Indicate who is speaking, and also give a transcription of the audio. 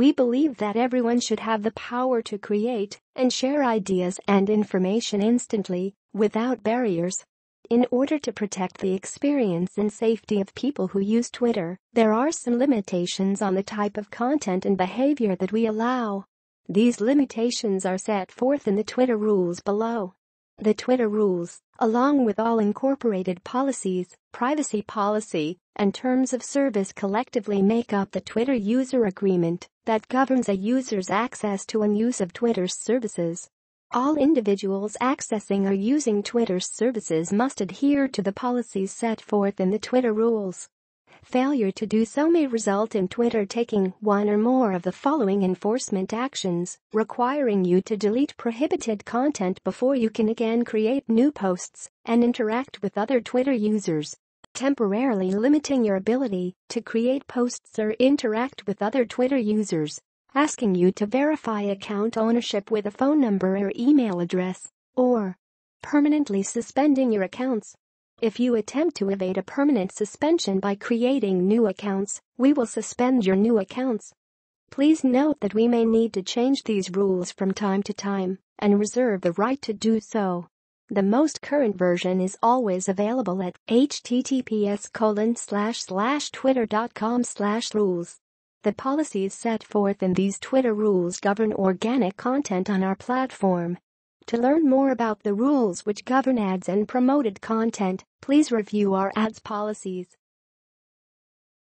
Speaker 1: We believe that everyone should have the power to create and share ideas and information instantly, without barriers. In order to protect the experience and safety of people who use Twitter, there are some limitations on the type of content and behavior that we allow. These limitations are set forth in the Twitter rules below. The Twitter rules, along with all incorporated policies, privacy policy, and terms of service collectively make up the Twitter user agreement that governs a user's access to and use of Twitter's services. All individuals accessing or using Twitter's services must adhere to the policies set forth in the Twitter rules. Failure to do so may result in Twitter taking one or more of the following enforcement actions, requiring you to delete prohibited content before you can again create new posts and interact with other Twitter users. Temporarily limiting your ability to create posts or interact with other Twitter users asking you to verify account ownership with a phone number or email address, or permanently suspending your accounts. If you attempt to evade a permanent suspension by creating new accounts, we will suspend your new accounts. Please note that we may need to change these rules from time to time and reserve the right to do so. The most current version is always available at https twitter.com rules. The policies set forth in these Twitter rules govern organic content on our platform. To learn more about the rules which govern ads and promoted content, please review our ads policies.